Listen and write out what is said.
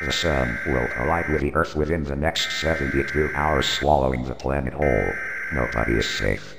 The sun will collide with the Earth within the next 72 hours, swallowing the planet whole. Nobody is safe.